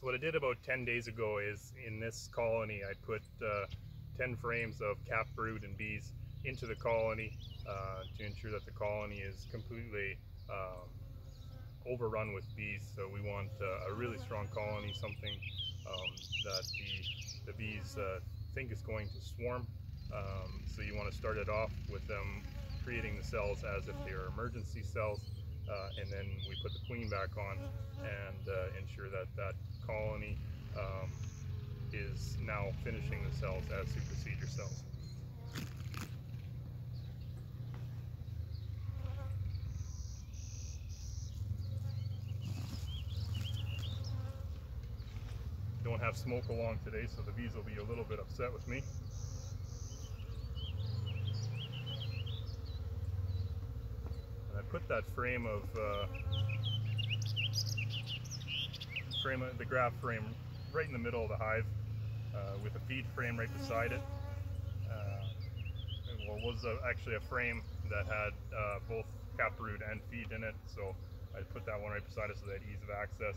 So what I did about 10 days ago is in this colony I put uh, 10 frames of capped brood and bees into the colony uh, to ensure that the colony is completely um, overrun with bees. So we want uh, a really strong colony, something um, that the, the bees uh, think is going to swarm. Um, so you want to start it off with them creating the cells as if they are emergency cells. Uh, and then we put the queen back on and uh, ensure that that colony um, is now finishing the cells as supersedure cells. Don't have smoke along today, so the bees will be a little bit upset with me. And I put that frame of uh, frame, of- the graft frame, right in the middle of the hive, uh, with a feed frame right beside it. Uh, well, it was a, actually a frame that had uh, both cap brood and feed in it, so I put that one right beside it so they had ease of access.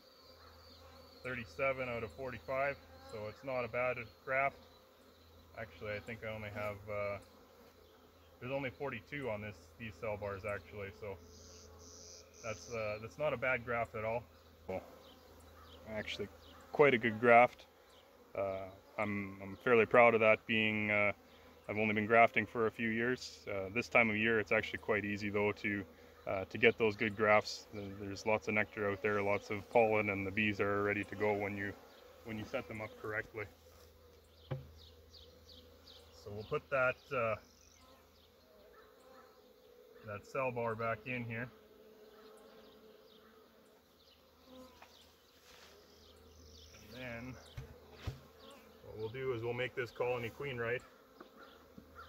37 out of 45, so it's not a bad graft. Actually, I think I only have, uh, there's only 42 on this these cell bars actually, so that's uh, that's not a bad graft at all. Well, actually, quite a good graft. Uh, I'm, I'm fairly proud of that being, uh, I've only been grafting for a few years. Uh, this time of year it's actually quite easy though to uh, to get those good grafts. There's lots of nectar out there, lots of pollen, and the bees are ready to go when you when you set them up correctly. So we'll put that uh, that cell bar back in here. And then what we'll do is we'll make this colony queen right.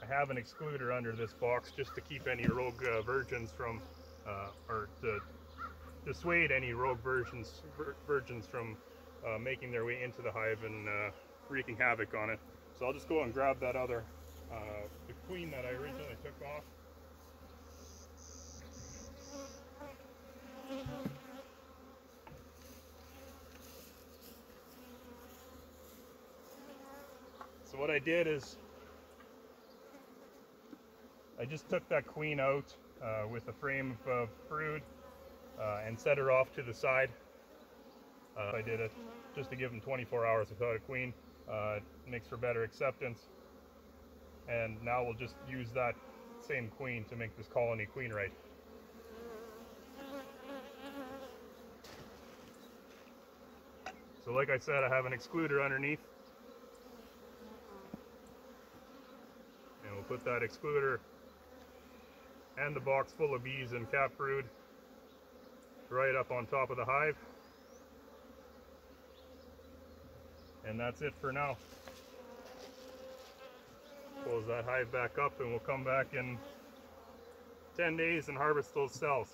I have an excluder under this box just to keep any rogue uh, virgins from, uh, or to dissuade any rogue virgins, virgins from uh, making their way into the hive and uh, wreaking havoc on it. So I'll just go and grab that other, uh, the queen that I originally took off. So what I did is I just took that queen out uh, with a frame of brood uh, and set her off to the side. Uh, I did it just to give them 24 hours without a queen. Uh, it makes for better acceptance. And now we'll just use that same queen to make this colony queen right. So like I said, I have an excluder underneath. And we'll put that excluder and the box full of bees and cap brood right up on top of the hive. And that's it for now. Close that hive back up and we'll come back in 10 days and harvest those cells.